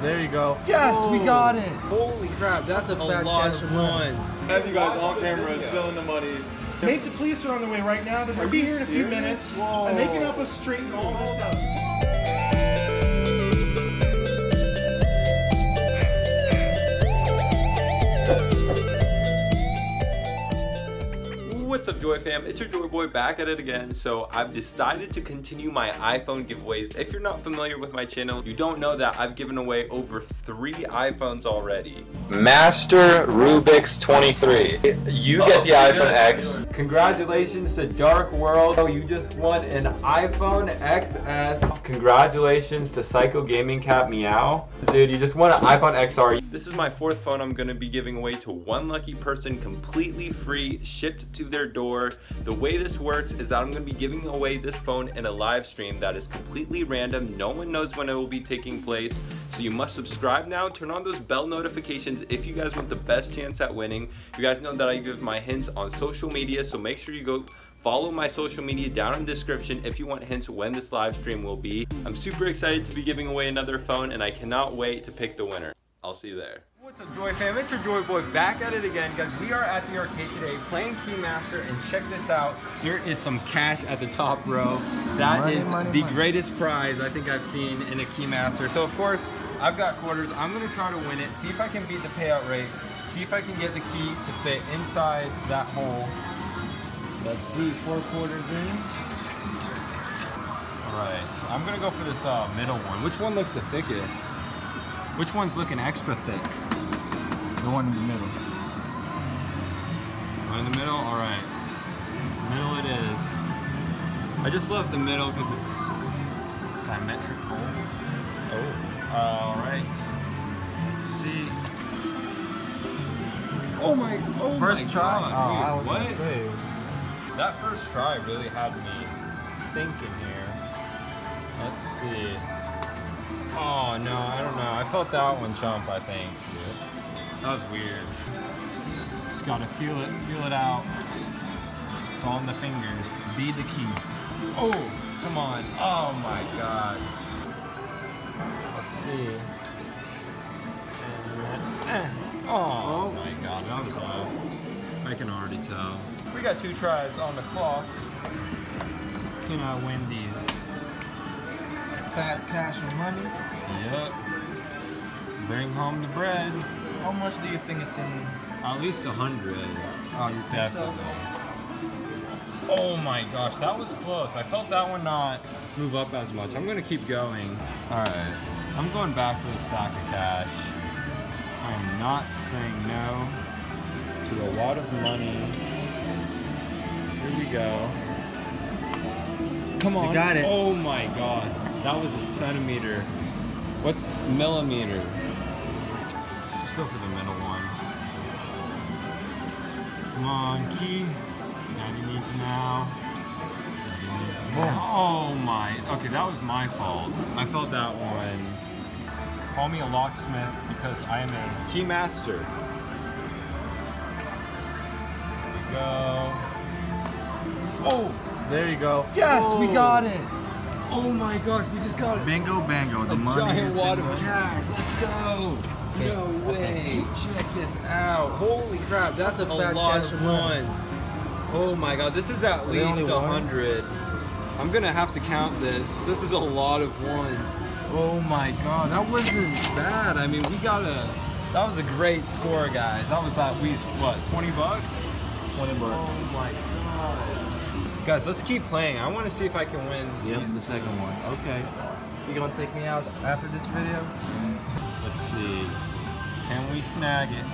There you go. Yes, we Oh. got it. Holy crap, that's, That's a a fat lot cash of of ones. Have you guys on camera in the money. Mesa police are on the way right now. They're gonna be here in a few serious? minutes, Whoa. and they can help us straighten all this out. What's up, Joy fam? It's your Joy Boy back at it again. So I've decided to continue my iPhone giveaways. If you're not familiar with my channel, you don't know that I've given away over three iPhones already. Master Rubik's 23. You get the oh, iPhone X. Congratulations to Dark World. Oh, you just won an iPhone XS. Congratulations to Psycho Gaming Cat Meow. Dude, you just won an iPhone XR. This is my fourth phone I'm gonna be giving away to one lucky person completely free, shipped to their door. The way this works is that I'm gonna be giving away this phone in a live stream that is completely random. No one knows when it will be taking place. So you must subscribe now, turn on those bell notifications if you guys want the best chance at winning. You guys know that I give my hints on social media, so make sure you go Follow my social media down in the description if you want hints when this live stream will be. I'm super excited to be giving away another phone and I cannot wait to pick the winner. I'll see you there. What's up Joy fam, it's your Joy Boy back at it again guys. We are at the arcade today playing Keymaster and check this out. Here is some cash at the top row. That is Money, money, the money. greatest prize I think I've seen in a Keymaster. So of course, I've got quarters. I'm gonna try to win it, see if I can beat the payout rate, see if I can get the key to fit inside that hole. Let's see, four quarters in. All right, so I'm gonna go for this uh, middle one. Which one looks the thickest? Which one's looking extra thick? The one in the middle. One in the middle? All right. Middle it is. I just love the middle because it's symmetrical. Oh. All right. Let's see. Oh my, oh First my try? God. Oh, Wait, what? say. That first try really had me thinking here. Let's see. Oh no, I don't know. I felt that one jump, I think. That was weird. Just gotta feel it, feel it out. It's all in the fingers. Be the key. Oh, come on. Oh my god. Let's see. And, eh. Oh, my god, that was off. I can already tell. We got two tries on the clock. Can I win these? Fat cash and money. Yep. Bring home the bread. How much do you think it's in? At least a hundred. Oh, you think Definitely. Oh my gosh, that was close. I felt that one not move up as much. I'm gonna keep going. All right, I'm going back for the stack of cash. I am not saying no to a lot of money. Here we go. Come on. You got it. Oh my god, that was a centimeter. What's millimeter? Just go for the middle one. Come on, key. Daddy needs now. Daddy needs now. Oh my. Okay, that was my fault. I felt that one. Call me a locksmith because I am a key master. There we go. Oh, There you go. yes, we oh. got it. Oh my gosh, we just got it. Bingo bango. The A money giant is wad in of cash. Let's go. No way. Check this out. Holy crap, that's, That's a, a lot of ones. Oh my god, this is at Are least a hundred. I'm gonna have to count this. This is a lot of ones. Oh my god, that wasn't bad. I mean, we got a. That was a great score, guys. That was at least what, 20 bucks? 20 bucks. Oh my god. Guys, let's keep playing. I want to see if I can win. Yep, the second one. Okay. You gonna take me out after this video? Let's see. Can we snag it?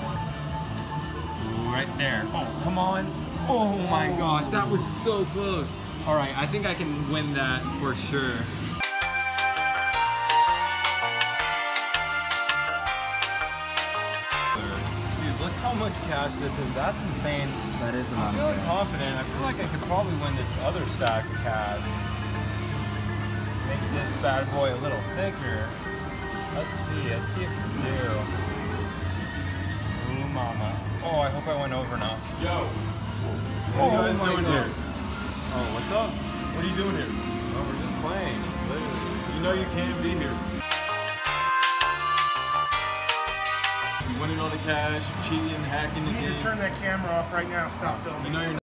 Right there. Oh, come on. Oh my oh. gosh, that was so close. All right, I think I can win that for sure. Dude, look how much cash this is. That's insane. That is a I'm lot of feeling confident. I feel like I could probably win this other stack of cash. Make this bad boy a little thicker. Let's see. Let's see if it's due. Ooh, mama. Oh, I hope I went over enough. Yo, Oh, what are you guys oh doing God. here? Oh, what's up? What are you doing here? Oh, we're just playing. Literally. You know you can't be here. Winning all the cash, cheating, hacking the You need game. to turn that camera off right now. Stop filming. You know you're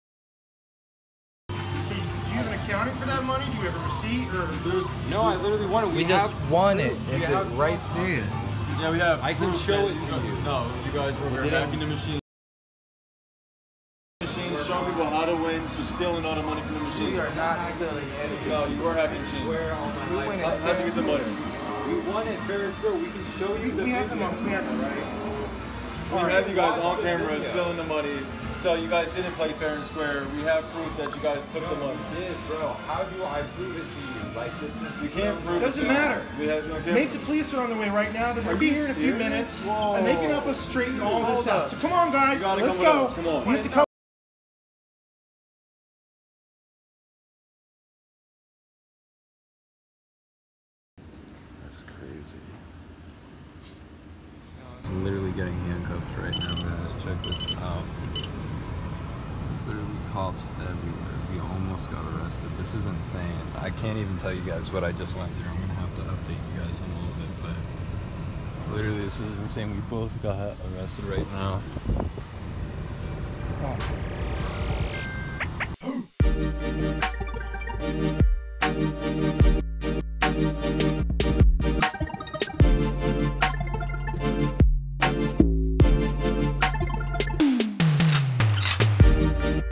have accounting for that money? Do you have a receipt or? There's, No, I literally won it. We just have won it. proof. We It's have right there. yeah, we have. I can show it to guys- you. No, you guys were, were didn't- hacking the machine. Machine, showing people how to win, so stealing all the money from the machine. We are not stealing anything. No, you were hacking the machine. Where on We my win life? it. How'd you get the money? We won it fair and square. We can show you the We have them on camera, right? We have you guys on camera stealing the money, so you guys didn't play fair and square. We have proof that you guys took the money. Did, bro. How do I prove it to you? Like this is. We can't prove it. Doesn't matter. We have no camera. Mesa police are on the way right now. They're gonna be here in a few minutes, Whoa. and they can help us straighten all this out. up. So come on, guys, You let's come with go. Come on. We have to come. That's crazy. I'm literally getting handcuffed right now, guys. Check this out. There's literally cops everywhere. We almost got arrested. This is insane. I can't even tell you guys what I just went through. I'm gonna have to update you guys in a little bit, but literally this is insane. We both got arrested right now. Oh.